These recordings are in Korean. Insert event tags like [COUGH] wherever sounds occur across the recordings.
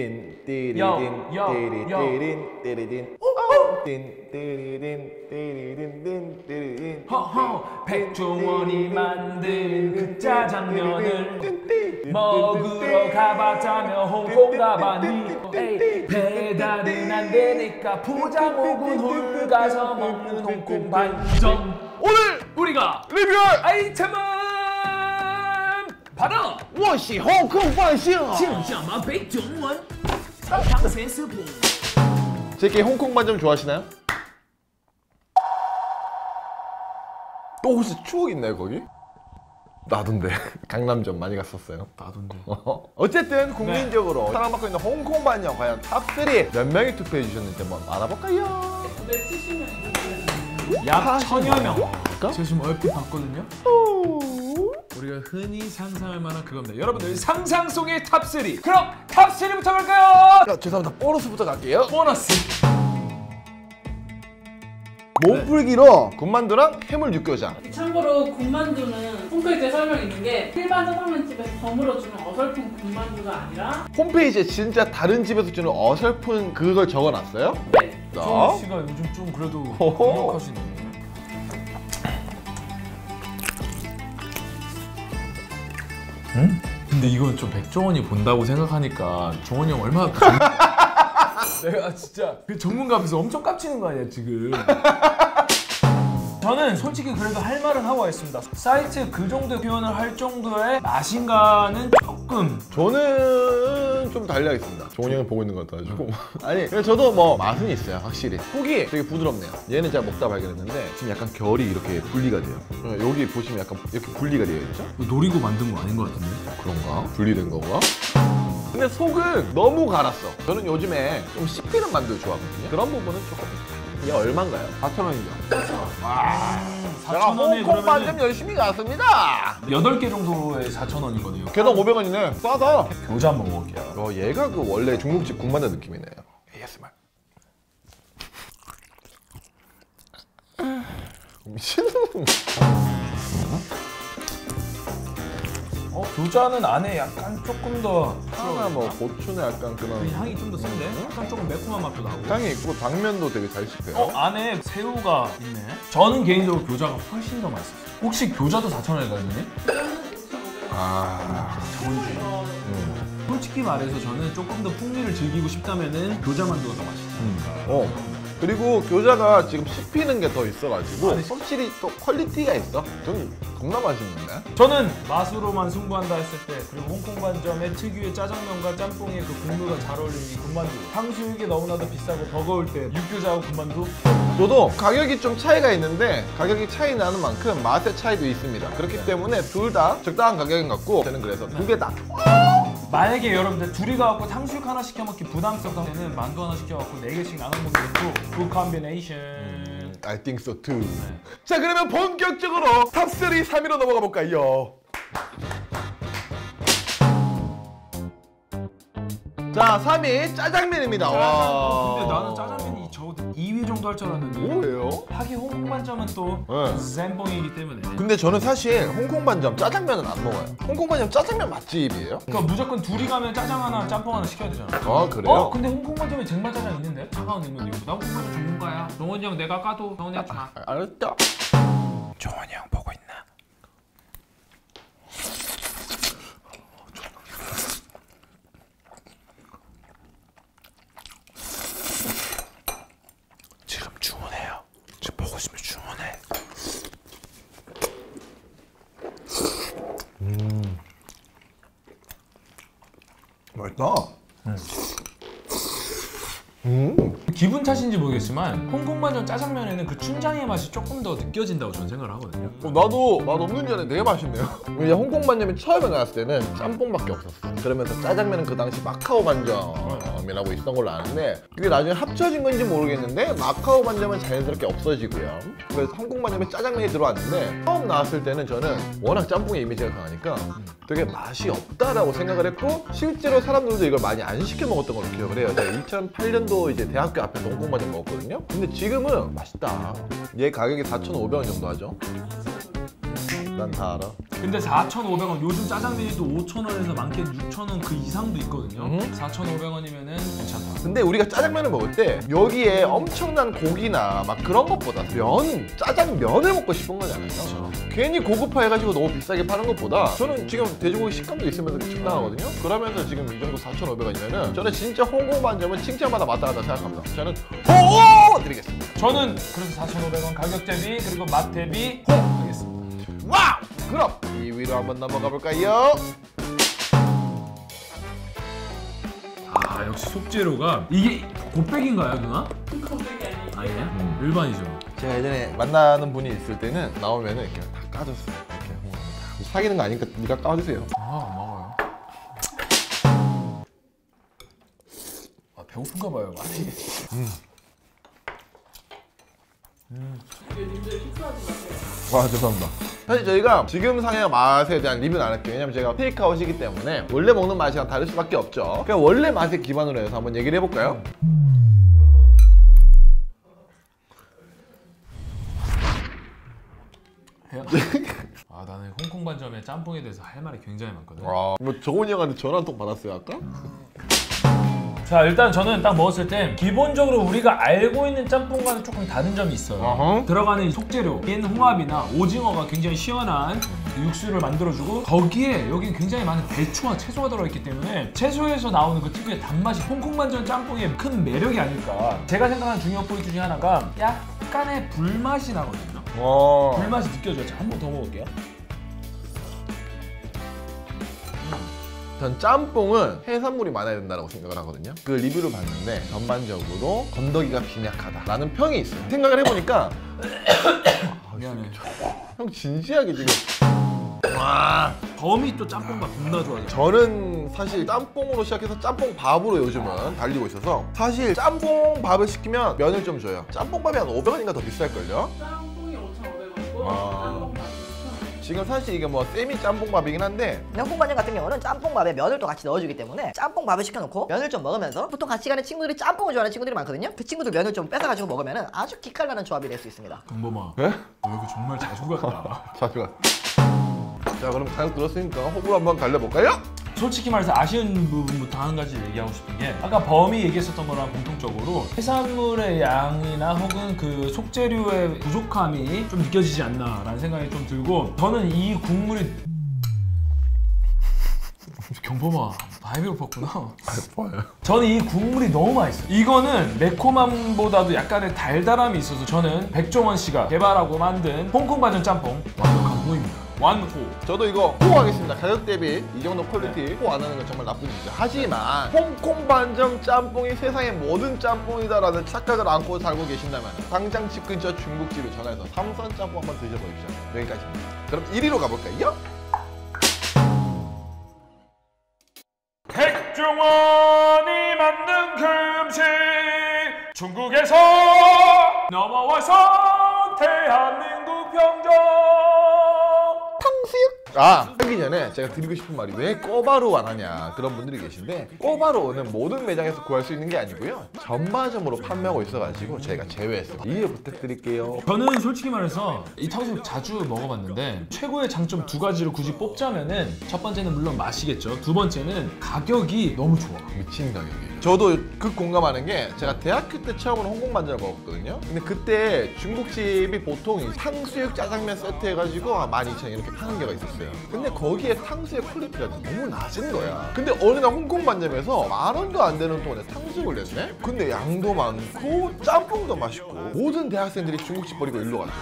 딘 띠리딘 요, 요, 띠리 요. 띠린 띠리딘 딘 띠리딘 띠리딘 딘 띠리딘 허허. 백종원이 만든 그 짜장면을 먹으러 가봤자며 홍콩 가봤니 배달은 안 되니까 포장 오군 홀 가서 먹는 홍콩 반점. 오늘 우리가 리뷰할 아이템은 바로 我喜홍콩饭性请什么北中文唐鲜食品 제게 홍콩 반점 좋아하시나요? 또 혹시 추억 있나요 거기? 나던데 [LAUGHS] 강남점 많이 갔었어요 나던데 [LAUGHS] 어쨌든 국민적으로 사랑받고 있는 홍콩 반점 과연 탑3 몇 명이 투표해 주셨는지 한번 알아볼까요? 약 천여 명 그럴까? 제가 지금 얼핏 봤거든요 우리가 흔히 상상할 만한 그겁니다. 여러분들 상상 속의 TOP3 그럼 TOP3부터 갈까요? 자, 죄송합니다. 보너스부터 갈게요. 보너스. 몸풀기로 군만두랑 해물 육교자. 참고로 군만두는 홈페이지에 설명이 있는 게 일반 짜장면집에서 덤으로 주는 어설픈 군만두가 아니라 홈페이지에 진짜 다른 집에서 주는 어설픈 그걸 적어놨어요? 네, 자, 정우 씨가 요즘 좀 그래도 호호. 강력하시네 응? 근데 이건 좀 백종원이 본다고 생각하니까 종원이 형 얼마나 그 전... [LAUGHS] 내가 진짜 그 전문가 앞에서 엄청 깝치는 거 아니야 지금. 저는 솔직히 그래도 할 말은 하고 있습니다. 사이트 그 정도 표현을 할 정도의 맛인가는 조금. 저는 좀 달리하겠습니다. 종훈이 형을 보고 있는 것 같아가지고. 아니, 근데 저도 뭐 맛은 있어요, 확실히. 속이 되게 부드럽네요. 얘는 제가 먹다 발견했는데 지금 약간 결이 이렇게 분리가 돼요. 어, 여기 보시면 약간 이렇게 분리가 되어 있죠? 노리고 만든 거 아닌 것 같은데 그런가? 분리된 건가? 근데 속은 너무 갈았어. 저는 요즘에 좀 씹히는 만두 좋아하거든요. 그런 부분은 조금. 이게 얼마인가요? 4,000원이죠. 제가 4,000원에 홍콩 반점 그러면 열심히 갔습니다. 8개 정도에 4,000원이거든요 개당 500원이네. 싸다. 교자 한번 먹어볼게요 어, 얘가 그 원래 중국집 군만두 느낌이네요. ASMR. 미친놈. 어, 교자는 안에 약간 조금 더 하나 뭐 고추는 약간 그런 향이 좀 더 센데? 약간 조금 매콤한 맛도 나고 향이 있고 당면도 되게 잘 씹혀요. 어, 안에 새우가 있네 저는 개인적으로 교자가 훨씬 더 맛있어요 혹시 교자도 4,000원에 가거든요? 아, 솔직히 말해서 저는 조금 더 풍미를 즐기고 싶다면은 교자 만두가 더 맛있어요 어. 그리고 교자가 지금 씹히는 게 더 있어가지고 확실히 또 퀄리티가 있어. 저는 겁나 맛있는데. 저는 맛으로만 승부한다 했을 때 그리고 홍콩 반점의 특유의 짜장면과 짬뽕의 그 국물과 잘 어울리는 이 군만두 탕수육이 너무나도 비싸고 버거울 때 육교자하고 군만두 저도 가격이 좀 차이가 있는데 가격이 차이 나는 만큼 맛의 차이도 있습니다. 그렇기 때문에 둘 다 적당한 가격인 것 같고 저는 그래서 두 개 다. 만약에 여러분들 둘이 가갖고 탕수육 하나 시켜 먹기 부담스럽다 때는 만두 하나 시켜 갖고 네 개씩 나눠 먹는 것도 good combination I think so too. 자 그러면 본격적으로 TOP3 3위로 넘어가 볼까요? 자 3위 짜장면입니다. 와. 근데 나는 짜장면 이 적어도 2위 정도 할 줄 알았는데 뭐예요? 하긴 홍콩 반점은 또 네. zen봉이기 때문에 근데 저는 사실 홍콩 반점 짜장면은 안 먹어요. 홍콩 반점 짜장면 맛집이에요? 그러니까 무조건 둘이 가면 짜장 하나 짬뽕 하나 시켜야 되잖아 아 그래요? 어? 근데 홍콩 반점에 쟁반 짜장 있는데? 차가운 냉면도 있고 나 홍콩 반점 전문가야 정원이 형 내가 까도 정원이 하지 마 아, 알았다. 정원이 형 보고 있나? 지금 주문해요. 지금 보고 싶으면 주문해. 맛있 다. 기분 탓인지 모르겠지만 홍콩 반점 짜장면에는 그 춘장의 맛이 조금 더 느껴진다고 저는 생각을 하거든요. 어, 나도 맛 없는 줄 알았는데 되게 맛있네요. [LAUGHS] 이제 홍콩 반점이 처음에 나왔을 때는 짬뽕밖에 없었어. 그러면서 짜장면은 그 당시 마카오 반점이라고 있었던 걸로 아는데 이게 나중에 합쳐진 건지 모르겠는데 마카오 반점은 자연스럽게 없어지고요. 그래서 홍콩 반점에 짜장면이 들어왔는데 처음 나왔을 때는 저는 워낙 짬뽕의 이미지가 강하니까 되게 맛이 없다라고 생각을 했고 실제로 사람들도 이걸 많이 안 시켜 먹었던 걸로 기억을 해요. 제가 2008년도 이제 대학교 앞에서 반점 먹었거든요. 근데 지금은 맛있다. 얘 가격이 4,500원 정도 하죠. 난 다 알아. 근데 4,500원 요즘 짜장면이도 5,000원에서 많게는 6,000원 그 이상도 있거든요. 음. 4,500원이면은 괜찮다. 근데 우리가 짜장면을 먹을 때 여기에 엄청난 고기나 막 그런 것보다 면, 짜장면을 먹고 싶은 거잖아요. 괜히 고급화 해가지고 너무 비싸게 파는 것보다 저는 지금 돼지고기 식감도 있으면서 적당하거든요. 그러면서 지금 이 정도 4,500원이면은 저는 진짜 홍콩 반점은 칭찬받아 마땅하다 생각합니다. 저는 호호 드리겠습니다. 저는 그래서 4,500원 가격 대비 그리고 맛 대비 호 하겠습니다. 와우! 그럼 2위로 한번 넘어가 볼까요? 아 역시 속재료가 이게 곱빼기인가요 누나? 곱빼기 아니고 아니야? 일반이죠. 제가 예전에 만나는 분이 있을 때는 나오면은 이렇게 다 까줬어요. 이렇게 홍합을 다. 사귀는 거 아니니까 네가 까주세요. 아안 먹어요. 아 배고픈가 봐요 많이. 이 게 님들 식사하지 마세요. 와 죄송합니다. 사실 저희가 지금 상의 맛에 대한 리뷰는 안 할게요. 왜냐면 제가 테이크아웃이기 때문에 원래 먹는 맛이랑 다를 수밖에 없죠. 그냥 원래 맛에 기반으로 해서 한번 얘기를 해볼까요? 아 나는 홍콩 반점의 짬뽕에 대해서 할 말이 굉장히 많거든. 와, 뭐 정훈이 형한테 전화 한 통 받았어요 아까? 자 일단 저는 딱 먹었을 때 기본적으로 우리가 알고 있는 짬뽕과는 조금 다른 점이 있어요. 어허. 들어가는 이 속재료, 흰 홍합이나 오징어가 굉장히 시원한 육수를 만들어주고 거기에 여기 굉장히 많은 배추와 채소가 들어있기 때문에 채소에서 나오는 그 특유의 단맛이 홍콩 반전 짬뽕의 큰 매력이 아닐까. 제가 생각하는 중요한 포인트 중에 하나가 약간의 불맛이 나거든요. 와. 불맛이 느껴져요. 자, 한번 더 먹을게요. 전 짬뽕은 해산물이 많아야 된다고 생각을 하거든요. 그 리뷰를 봤는데 전반적으로 건더기가 빈약하다라는 평이 있어요. 생각을 해보니까 미안해. 형 진지하게 지금 와 범이 또 짬뽕밥 존나 좋아해. 저는 사실 짬뽕으로 시작해서 짬뽕 밥으로 요즘은 달리고 있어서 사실 짬뽕 밥을 시키면 면을 좀 줘요. 짬뽕 밥이 한 500원인가 더 비쌀걸요? 짬뽕이 5,500원이고 아. 짬뽕 밥 2,000원. 지금 사실 이게 뭐 세미 짬뽕 밥이긴 한데 홍콩반점 같은 경우는 짬뽕밥에 면을 또 같이 넣어주기 때문에 짬뽕밥을 시켜놓고 면을 좀 먹으면서 보통 같이 가는 친구들이 짬뽕을 좋아하는 친구들이 많거든요 그 친구들 면을 좀 뺏어가지고 먹으면 아주 기깔나는 조합이 될 수 있습니다 경범아, 예? 너 여기 정말 자주 간다. 잠시만 자 그럼 가격 들었으니까 호불호 한번 달려볼까요? 솔직히 말해서 아쉬운 부분부터 한 가지 얘기하고 싶은 게 아까 범이 얘기했었던 거랑 공통적으로 해산물의 양이나 혹은 그 속재료의 부족함이 좀 느껴지지 않나라는 생각이 좀 들고 저는 이 국물이 [LAUGHS] 경범아 많이 배고팠구나 좋아요 저는 이 국물이 너무 맛있어요. 이거는 매콤함보다도 약간의 달달함이 있어서 저는 백종원 씨가 개발하고 만든 홍콩 반점 짬뽕 완벽한 호입니다. 완호. 저도 이거 호 하겠습니다. 가격 대비 이 정도 퀄리티 호 안 하는 건 정말 나쁘지 않죠. 하지만 홍콩 반점 짬뽕이 세상의 모든 짬뽕이다라는 착각을 안고 살고 계신다면 당장 집 근처 중국집을 전화해서 삼선 짬뽕 한번 드셔보십시오. 여기까지입니다. 그럼 1위로 가볼까요? 백종원이 만든 그 음식 중국에서 넘어와서 대한민국 평정? 아. 하기 전에 제가 드리고 싶은 말이 왜 꼬바로 안 하냐 그런 분들이 계신데 꼬바로는 모든 매장에서 구할 수 있는 게 아니고요. 전마점으로 판매하고 있어가지고 저희가 제외했어요. 이해 부탁드릴게요. 저는 솔직히 말해서 이 탕수육 자주 먹어봤는데 최고의 장점 두 가지를 굳이 뽑자면은 첫 번째는 물론 맛이겠죠. 두 번째는 가격이 너무 좋아. 미친 가격이에요. 저도 그 공감하는 게 제가 대학교 때 처음으로 홍콩 반점을 먹었거든요. 근데 그때 중국집이 보통 이 탕수육 짜장면 세트 해가지고 한 12,000원 이렇게 파는 게가 있었어요. 근데 거기에 탕수육 퀄리티가 너무 낮은 거야. 근데 어느 날 홍콩 반점에서 만 원도 안 되는 돈에 탕수육을 냈네? 근데 양도 많고 짬뽕도 맛있고 모든 대학생들이 중국집 버리고 일로. 그때.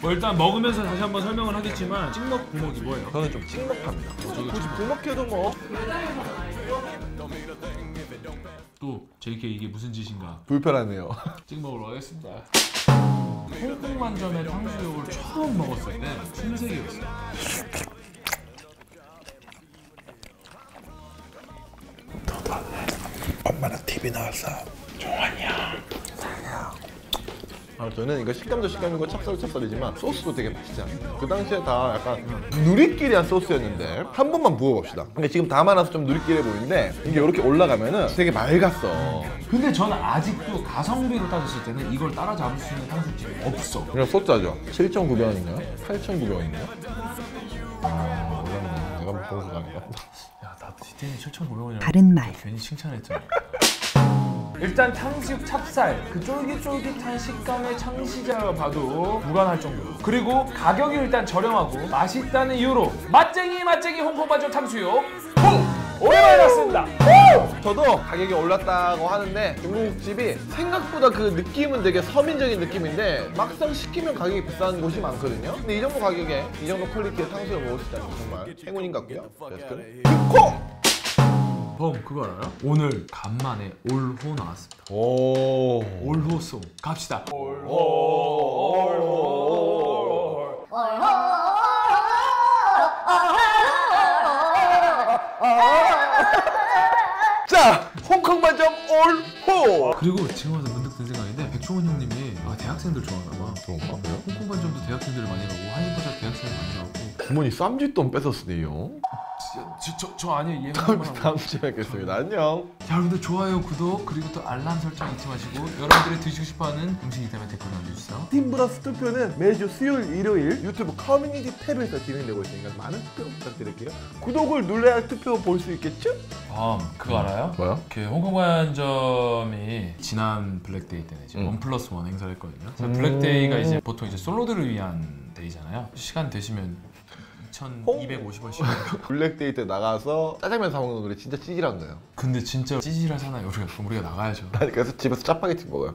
뭐 일단 먹으면서 다시 한번 설명을 하겠지만 찍먹 부먹이 뭐예요? 저는 좀 찍먹합니다. 굳이 부먹해도 뭐 또 JK 이게 무슨 짓인가 불편하네요. [LAUGHS] 찍 먹으러 가겠습니다 홍콩 만점의 탕수육을 처음 먹었을 때 신세계였어요 엄마랑 TV 나왔어. 아, 저는 이거 식감도 식감이고 찹쌀찹쌀이지만 소스도 되게 맛있지 않아요? 그 당시에 다 약간 누리끼리한 소스였는데 한 번만 부어봅시다. 근데 지금 담아놔서 좀 누리끼리해 보이는데 이게 이렇게 올라가면은 되게 맑았어. 근데 저는 아직도 가성비로 따졌을 때는 이걸 따라잡을 수 있는 탕수육집이 없어 그냥 소짜죠. 7,900원인가요? 8,900원인가요? 내가 뭐 그런 거 아니야? 야 나도 디테일이 7,900원이라고 바른 말. 괜히 칭찬했잖아 일단 탕수육 찹쌀 그 쫄깃쫄깃한 식감의 창시자가 봐도 무관할 정도로 그리고 가격이 일단 저렴하고 맛있다는 이유로 맛쟁이 맛쟁이 홍콩 반점 탕수육 후! 오랜만에 왔습니다 저도 가격이 올랐다고 하는데 중국집이 생각보다 그 느낌은 되게 서민적인 느낌인데 막상 시키면 가격이 비싼 곳이 많거든요. 근데 이 정도 가격에 이 정도 퀄리티의 탕수육을 먹을 수 있다는 게 정말 행운인 것 같고요. 베스트 콩! 범 그거 알아요? 오늘 간만에 올호 나왔습니다 오. 올호송 갑시다 자, 홍콩 반점 올호. 그리고 지금 와서 문득 든 생각인데 백종원 형님이 아, 대학생들 좋아하나 봐 그런가? 그래요? 홍콩 반점도 대학생들이 많이 가고 한인 바자 대학생이 많이 가고 주머니 쌈짓돈 뺏었으네요. 저, 저, 저 아니에요 얘 하고 다음 주에 뵙겠습니다. 안녕. 여러분들 좋아요 구독 그리고 또 알람 설정 잊지 마시고 여러분들이 드시고 싶어하는 음식이 있다면 댓글 남겨주세요 팀브라스 투표는 매주 수요일, 일요일 유튜브 커뮤니티 탭에서 진행되고 있으니까 많은 투표 부탁드릴게요. 구독을 눌러야 투표 볼 수 있겠죠? 범 그거 알아요? 뭐요? 그 홍콩 반점이 지난 블랙데이 때는 이제 음. one plus one 행사를 했거든요. 음. 블랙데이가 이제 보통 이제 솔로들을 위한 데이잖아요. 시간 되시면 2,250원씩. 블랙데이 때 나가서 짜장면 사 먹는 노래 진짜 찌질한 거예요. 근데 진짜 찌질하 사나요 우리가? 그럼 우리가 나가야죠. 그래서 집에서 짜파게티 먹어요.